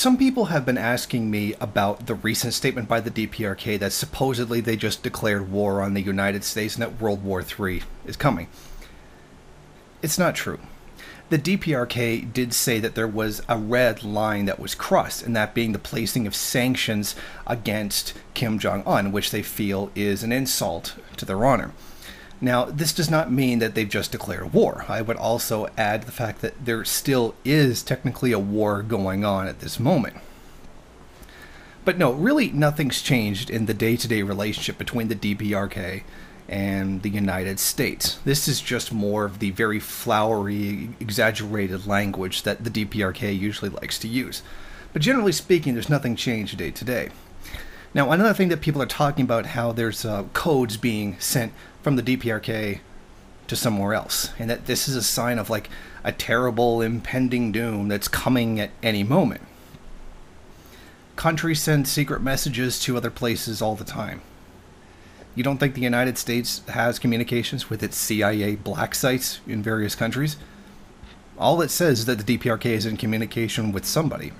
some people have been asking me about the recent statement by the DPRK that supposedly they just declared war on the United States and that World War III is coming. It's not true. The DPRK did say that there was a red line that was crossed, and that being the placing of sanctions against Kim Jong un, which they feel is an insult to their honor. Now, this does not mean that they've just declared war. I would also add the fact that there still is technically a war going on at this moment. But no, really nothing's changed in the day to day relationship between the DPRK and the United States. This is just more of the very flowery, exaggerated language that the DPRK usually likes to use. But generally speaking, there's nothing changed day to day. Now, another thing that people are talking about how there's uh, codes being sent from the DPRK to somewhere else, and that this is a sign of like a terrible impending doom that's coming at any moment. Countries send secret messages to other places all the time. You don't think the United States has communications with its CIA black sites in various countries? All it says is that the DPRK is in communication with somebody,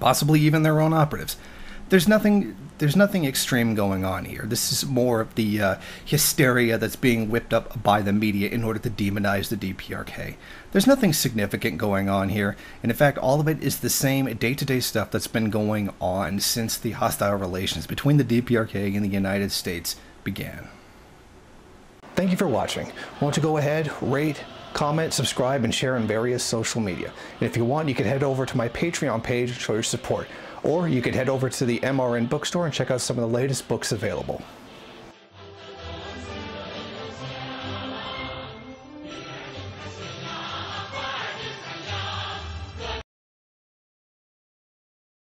possibly even their own operatives there's nothing there's nothing extreme going on here. This is more of the uh, hysteria that's being whipped up by the media in order to demonize the DPRK. There's nothing significant going on here, and in fact, all of it is the same day to day stuff that's been going on since the hostile relations between the DPRK and the United States began. Thank you for watching. Want to go ahead, rate, comment, subscribe, and share on various social media. And if you want, you can head over to my Patreon page and show your support. Or you could head over to the MRN bookstore and check out some of the latest books available.